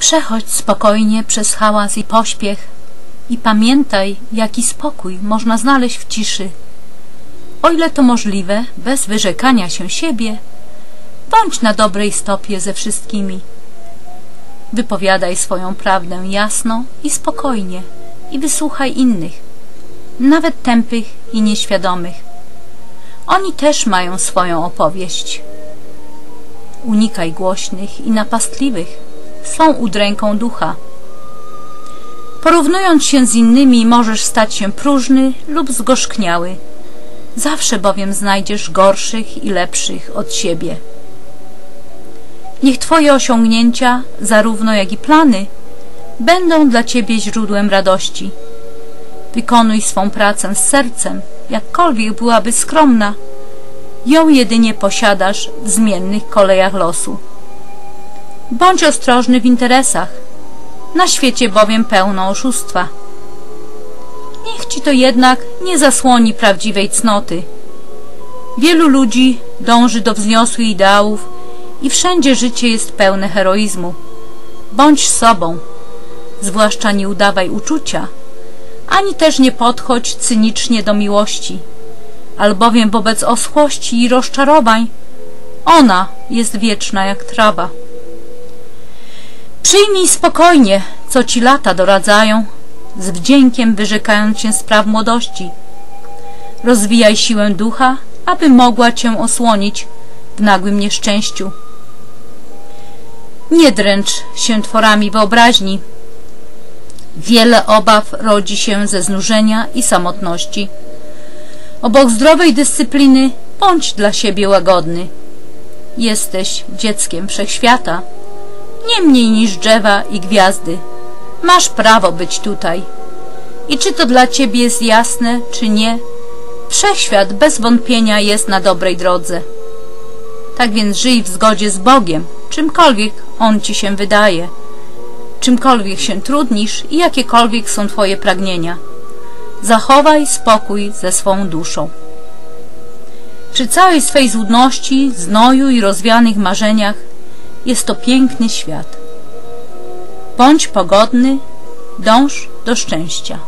Przechodź spokojnie przez hałas i pośpiech i pamiętaj, jaki spokój można znaleźć w ciszy. O ile to możliwe, bez wyrzekania się siebie, bądź na dobrej stopie ze wszystkimi. Wypowiadaj swoją prawdę jasno i spokojnie i wysłuchaj innych, nawet tępych i nieświadomych. Oni też mają swoją opowieść. Unikaj głośnych i napastliwych, są udręką ducha. Porównując się z innymi, możesz stać się próżny lub zgorzkniały. Zawsze bowiem znajdziesz gorszych i lepszych od siebie. Niech Twoje osiągnięcia, zarówno jak i plany, będą dla Ciebie źródłem radości. Wykonuj swą pracę z sercem, jakkolwiek byłaby skromna. Ją jedynie posiadasz w zmiennych kolejach losu. Bądź ostrożny w interesach. Na świecie bowiem pełno oszustwa. Niech ci to jednak nie zasłoni prawdziwej cnoty. Wielu ludzi dąży do wzniosłych ideałów i wszędzie życie jest pełne heroizmu. Bądź sobą, zwłaszcza nie udawaj uczucia, ani też nie podchodź cynicznie do miłości, albowiem wobec oschłości i rozczarowań ona jest wieczna jak trawa. Przyjmij spokojnie, co ci lata doradzają, z wdziękiem wyrzekając się spraw młodości. Rozwijaj siłę ducha, aby mogła cię osłonić w nagłym nieszczęściu. Nie dręcz się tworami wyobraźni. Wiele obaw rodzi się ze znużenia i samotności. Obok zdrowej dyscypliny bądź dla siebie łagodny. Jesteś dzieckiem wszechświata nie mniej niż drzewa i gwiazdy. Masz prawo być tutaj. I czy to dla ciebie jest jasne, czy nie, wszechświat bez wątpienia jest na dobrej drodze. Tak więc żyj w zgodzie z Bogiem, czymkolwiek On ci się wydaje, czymkolwiek się trudnisz i jakiekolwiek są twoje pragnienia. Zachowaj spokój ze swą duszą. Przy całej swej złudności, znoju i rozwianych marzeniach jest to piękny świat. Bądź pogodny, dąż do szczęścia.